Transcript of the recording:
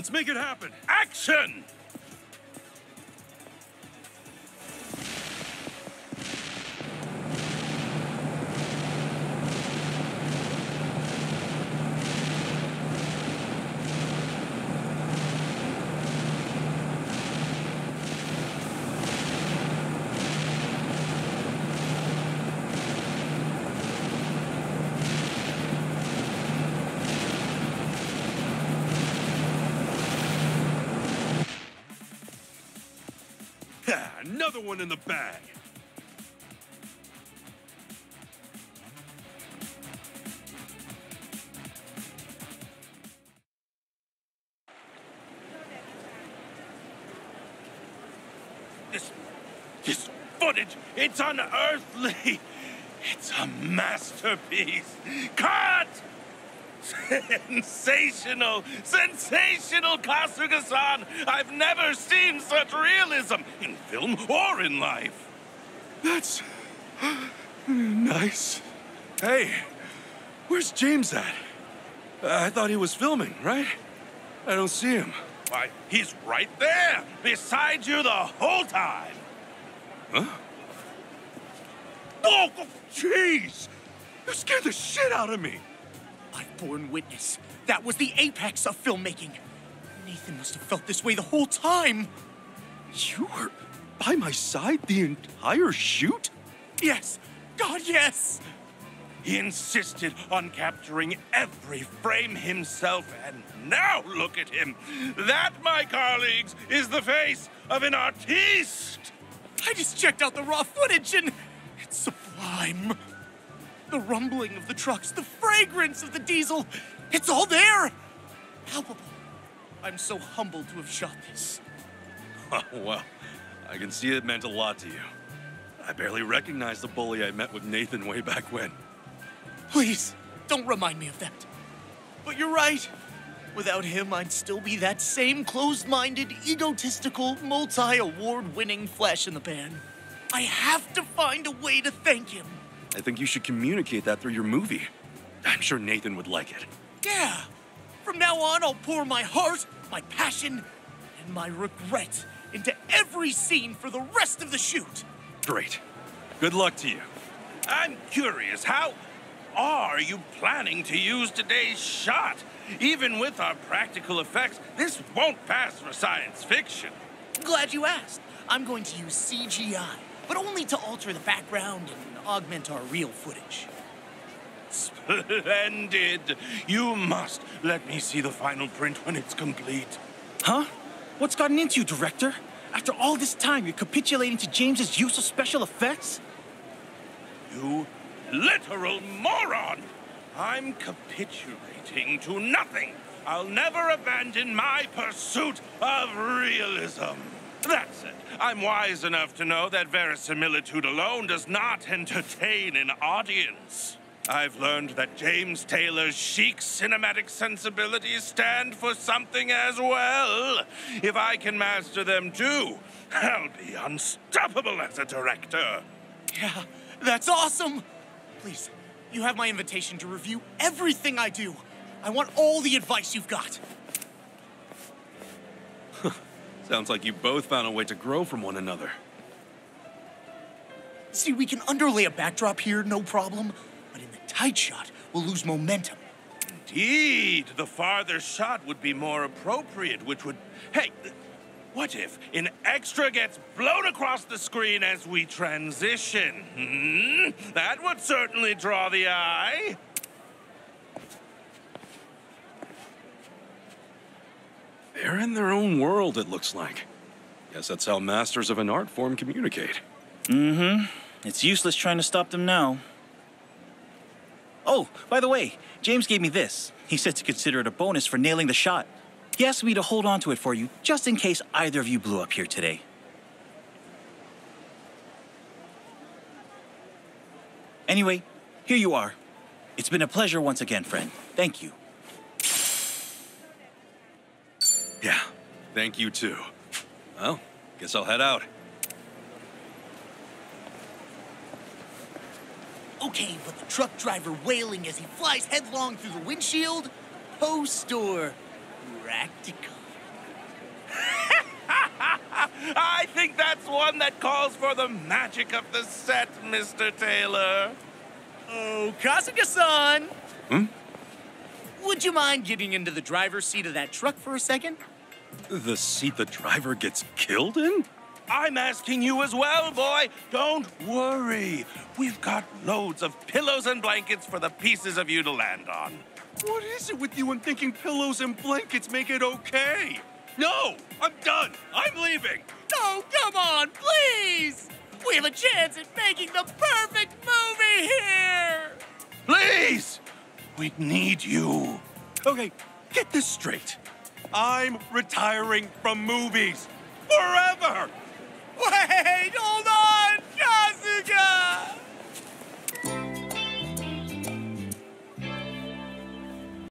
Let's make it happen. Action! another one in the bag. This, this footage, it's unearthly. It's a masterpiece. Cut! Sensational, sensational, Kasuga-san! I've never seen such realism in film or in life. That's nice. Hey, where's James at? I thought he was filming, right? I don't see him. Why, he's right there, beside you the whole time. Huh? Oh, jeez! You scared the shit out of me. I've borne witness. That was the apex of filmmaking. Nathan must have felt this way the whole time. You were by my side the entire shoot? Yes, God, yes. He insisted on capturing every frame himself, and now look at him. That, my colleagues, is the face of an artiste. I just checked out the raw footage and it's sublime. The rumbling of the trucks, the fragrance of the diesel, it's all there. Palpable. I'm so humbled to have shot this. well, I can see it meant a lot to you. I barely recognize the bully I met with Nathan way back when. Please, don't remind me of that. But you're right. Without him, I'd still be that same closed minded, egotistical, multi award winning flash in the pan. I have to find a way to thank him. I think you should communicate that through your movie. I'm sure Nathan would like it. Yeah. From now on, I'll pour my heart, my passion, and my regret into every scene for the rest of the shoot. Great. Good luck to you. I'm curious, how are you planning to use today's shot? Even with our practical effects, this won't pass for science fiction. Glad you asked. I'm going to use CGI, but only to alter the background and augment our real footage. Splendid! You must let me see the final print when it's complete. Huh? What's gotten into you, director? After all this time, you're capitulating to James's use of special effects? You literal moron! I'm capitulating to nothing. I'll never abandon my pursuit of realism. That's it. I'm wise enough to know that verisimilitude alone does not entertain an audience. I've learned that James Taylor's chic cinematic sensibilities stand for something as well. If I can master them too, I'll be unstoppable as a director. Yeah, that's awesome! Please, you have my invitation to review everything I do. I want all the advice you've got. Sounds like you both found a way to grow from one another. See, we can underlay a backdrop here, no problem. But in the tight shot, we'll lose momentum. Indeed, the farther shot would be more appropriate, which would. Hey, what if an extra gets blown across the screen as we transition? Hmm? That would certainly draw the eye. They're in their own world, it looks like. Guess that's how masters of an art form communicate. Mm-hmm. It's useless trying to stop them now. Oh, by the way, James gave me this. He said to consider it a bonus for nailing the shot. He asked me to hold on to it for you, just in case either of you blew up here today. Anyway, here you are. It's been a pleasure once again, friend. Thank you. Thank you too. Well, guess I'll head out. Okay, but the truck driver wailing as he flies headlong through the windshield? Post or practical? I think that's one that calls for the magic of the set, Mr. Taylor. Oh, Kasuga-san! Hmm? Would you mind getting into the driver's seat of that truck for a second? The seat the driver gets killed in? I'm asking you as well, boy. Don't worry. We've got loads of pillows and blankets for the pieces of you to land on. What is it with you and thinking pillows and blankets make it okay? No! I'm done! I'm leaving! Oh, come on, please! We have a chance at making the perfect movie here! Please! We need you. Okay, get this straight. I'm retiring from movies. Forever! Wait, hold on!